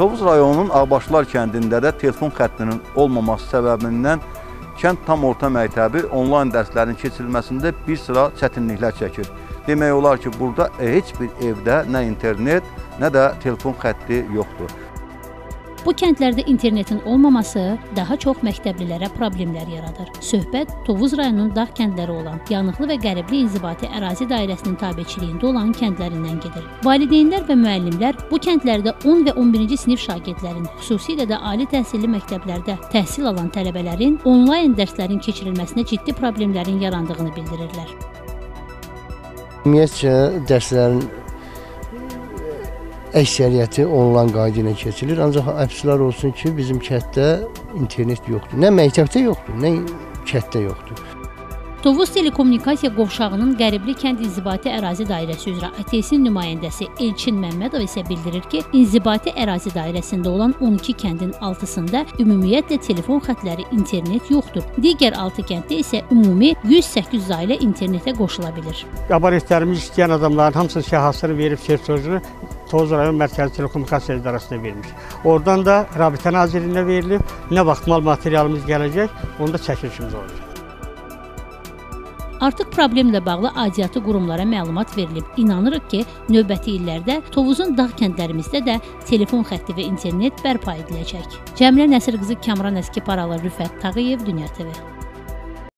Tovuz rayonunun Ağbaşlar kəndində də telefon xəttinin olmaması səbəbindən kənd tam orta məktəbi onlayn dərslərin keçirilməsində bir sıra çətinliklər çəkir. Demək olar ki, burada heç bir evdə nə internet, nə də telefon xətti yoxdur. Bu kəndlərdə internetin olmaması daha çox məktəblilərə problemlər yaradır. Söhbət Tovuz rayonunun dağ kəndləri olan Yanıqlı və Qəribli inzibati ərazi dairəsinin tabeçiliyində olan kəndlərindən gedir. Valideynlər və müəllimlər bu kəndlərdə 10 və 11-ci sinif şagirdlərin, xüsusilə də ali təhsilli məktəblərdə təhsil alan tələbələrin onlayn dərslərin keçirilməsinə ciddi problemlərin yarandığını bildirirlər. Ümumiyyətcə dərslərin əksəriyyəti onlayn qayda ilə keçilir. Ancaq əfsuslar olsun ki, bizim kənddə internet yoxdur. Nə məktəbdə yoxdur, nə kənddə yoxdur. Tovuz Telekommunikasiya qovşağının Qəribli kənd inzibati ərazi dairəsi üzrə ATS-in nümayəndəsi Elçin Məmmədov isə bildirir ki, inzibati ərazi dairəsində olan 12 kəndin 6-sında ümumiyyətlə telefon xətləri, internet yoxdur. Digər 6 kənddə isə ümumi 108 ailə internetə qoşula bilir. Abaretlərimiz istəyən adamların hamısının siyahısını verib sertifikatını Tovuz rayon Mərkəzi Telekommunikasiya İdarəsinə verilmiş. Oradan da Rabitə Nazirliyinə verilib. Nə vaxt mal materialımız gələcək, onda çəkilişimiz olacaq. Artıq problemlə bağlı aidiyyatı qurumlara məlumat verilib. İnanırıq ki, növbəti illərdə Tovuzun dağ kəndlərimizdə də telefon xətti və internet bərpa ediləcək. Cəmilə Nəsir qızı Kamran Əskiparalı, Rüfət Tağıyev, Dünya TV.